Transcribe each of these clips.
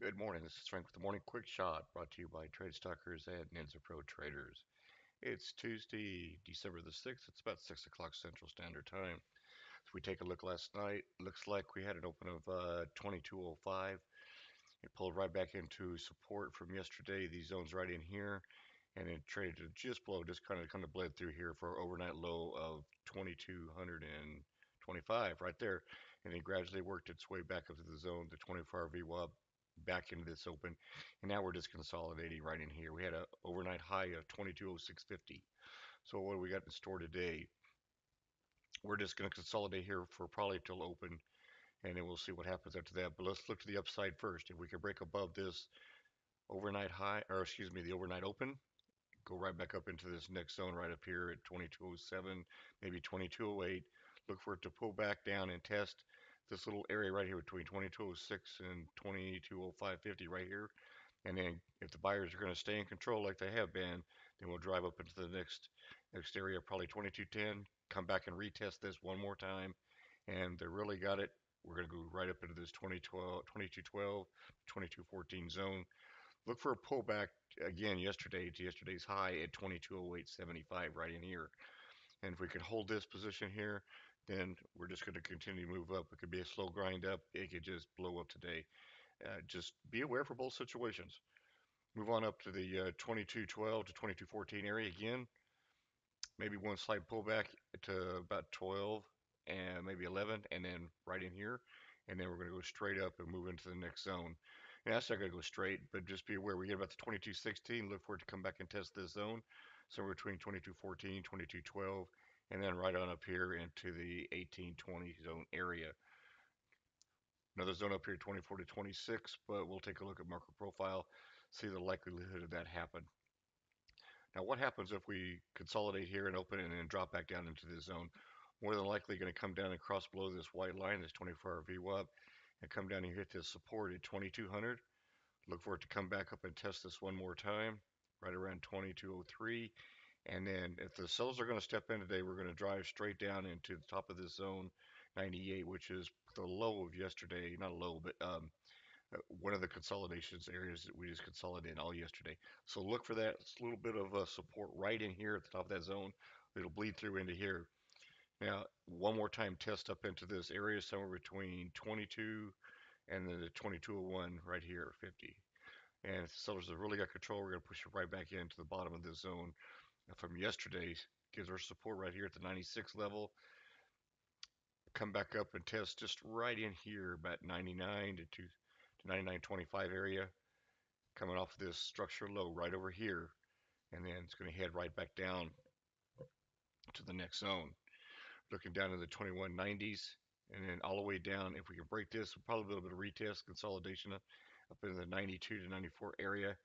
Good morning. This is Frank with the Morning Quick Shot brought to you by Trade Stalkers and Ninja Pro Traders. It's Tuesday, December the 6th. It's about 6 o'clock Central Standard Time. If we take a look last night, looks like we had an open of uh, 2205. It pulled right back into support from yesterday. These zones right in here. And it traded just below, just kind of kind of bled through here for overnight low of 2225 right there. And it gradually worked its way back up to the zone, the 24 hour VWAP back into this open. And now we're just consolidating right in here. We had an overnight high of 2206.50. So what do we got in store today? We're just going to consolidate here for probably till open and then we'll see what happens after that. But let's look to the upside first. If we can break above this overnight high, or excuse me, the overnight open, go right back up into this next zone right up here at 2207, maybe 2208. Look for it to pull back down and test this little area right here between 2206 and 2205.50 right here. And then if the buyers are going to stay in control like they have been, then we'll drive up into the next next area, probably 2210, come back and retest this one more time. And they really got it. We're going to go right up into this 2012, 2212, 2214 zone. Look for a pullback again yesterday to yesterday's high at 2208.75 right in here. And if we can hold this position here, then we're just going to continue to move up. It could be a slow grind up. It could just blow up today. Uh, just be aware for both situations. Move on up to the uh, 2212 to 2214 area again. Maybe one slight pullback to about 12 and maybe 11, and then right in here. And then we're going to go straight up and move into the next zone. And that's not going to go straight, but just be aware we get about the 2216. Look for it to come back and test this zone. Somewhere between 2214, 2212 and then right on up here into the 1820 zone area. Another zone up here, 24 to 26, but we'll take a look at market profile, see the likelihood of that happen. Now, what happens if we consolidate here and open and then drop back down into this zone? More than likely going to come down and cross below this white line, this 24-hour VWAP, and come down and hit this support at 2200. Look for it to come back up and test this one more time, right around 2203, and then if the sellers are going to step in today, we're going to drive straight down into the top of this zone 98, which is the low of yesterday. Not a low, but um, uh, one of the consolidations areas that we just consolidated all yesterday. So look for that little bit of uh, support right in here at the top of that zone. It'll bleed through into here. Now, one more time, test up into this area somewhere between 22 and then the 2201 right here, 50. And if the sellers have really got control, we're going to push it right back into the bottom of this zone from yesterday gives our support right here at the 96 level. Come back up and test just right in here about 99 to, to 99.25 area. Coming off this structure low right over here. And then it's going to head right back down to the next zone. Looking down in the 2190s and then all the way down. If we can break this, probably a little bit of retest consolidation up, up in the 92 to 94 area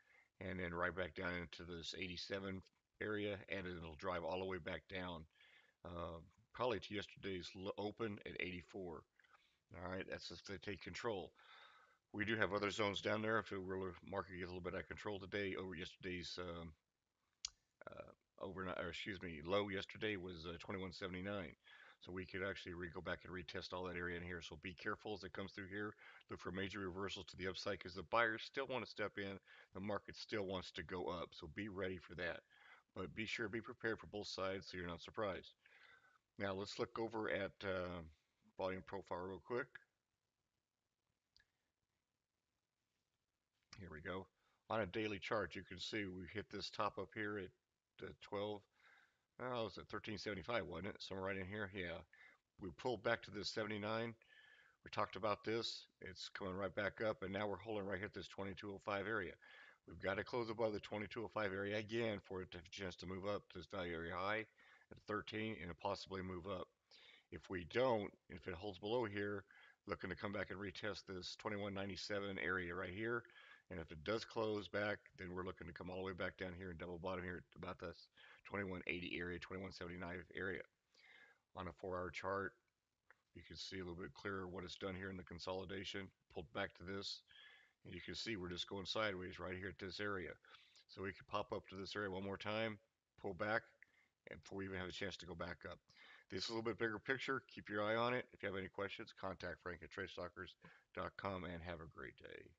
and then right back down into this 87 area and it'll drive all the way back down uh, probably to yesterday's open at 84 all right that's if they take control we do have other zones down there if were market gets a little bit out of control today over yesterday's um, uh, overnight or excuse me low yesterday was uh, 2179 so we could actually go back and retest all that area in here. So be careful as it comes through here. Look for major reversals to the upside because the buyers still want to step in. The market still wants to go up. So be ready for that. But be sure be prepared for both sides so you're not surprised. Now let's look over at uh, volume profile real quick. Here we go. On a daily chart, you can see we hit this top up here at uh, 12. Oh, it's at 1375, wasn't it? Somewhere right in here. Yeah. We pulled back to this 79. We talked about this. It's coming right back up, and now we're holding right here at this 2205 area. We've got to close above the 2205 area again for it to have a chance to move up to this value area high at 13 and possibly move up. If we don't, if it holds below here, looking to come back and retest this 2197 area right here. And if it does close back, then we're looking to come all the way back down here and double bottom here at about this 2180 area, 2179 area. On a four hour chart, you can see a little bit clearer what it's done here in the consolidation. Pulled back to this. You can see we're just going sideways right here at this area. So we could pop up to this area one more time, pull back, and before we even have a chance to go back up. This is a little bit bigger picture. Keep your eye on it. If you have any questions, contact Frank at TradeStalkers.com and have a great day.